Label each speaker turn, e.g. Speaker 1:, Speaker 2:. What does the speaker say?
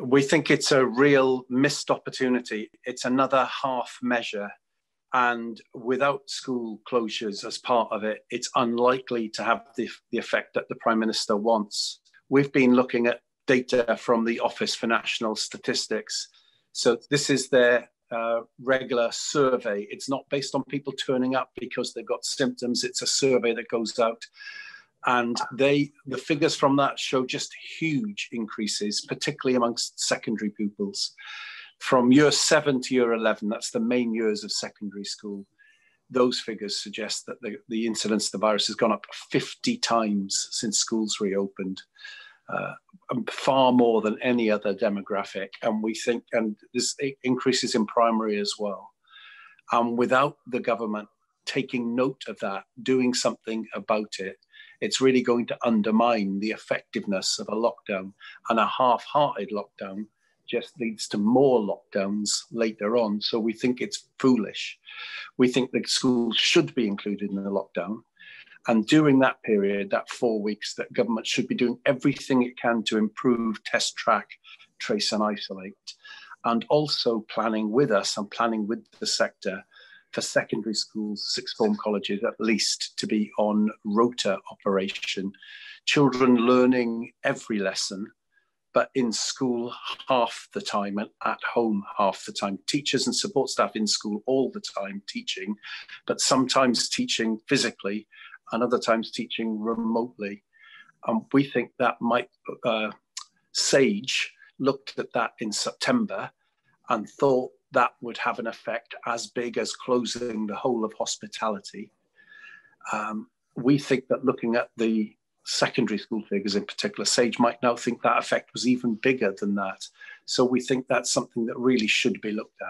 Speaker 1: we think it's a real missed opportunity. It's another half measure. And without school closures as part of it, it's unlikely to have the, the effect that the Prime Minister wants. We've been looking at data from the Office for National Statistics. So this is their uh, regular survey. It's not based on people turning up because they've got symptoms. It's a survey that goes out and they the figures from that show just huge increases particularly amongst secondary pupils. From year 7 to year 11 that's the main years of secondary school those figures suggest that the, the incidence of the virus has gone up 50 times since schools reopened uh, far more than any other demographic. And we think and this increases in primary as well. And without the government taking note of that doing something about it it's really going to undermine the effectiveness of a lockdown. And a half hearted lockdown just leads to more lockdowns later on. So we think it's foolish. We think that schools should be included in the lockdown. And during that period, that four weeks, that government should be doing everything it can to improve, test, track, trace, and isolate. And also planning with us and planning with the sector for secondary schools, sixth form colleges at least, to be on rota operation. Children learning every lesson, but in school half the time and at home half the time. Teachers and support staff in school all the time teaching, but sometimes teaching physically and other times teaching remotely. And we think that might, uh, SAGE looked at that in September and thought that would have an effect as big as closing the whole of hospitality. Um, we think that looking at the secondary school figures in particular, SAGE might now think that effect was even bigger than that. So we think that's something that really should be looked at.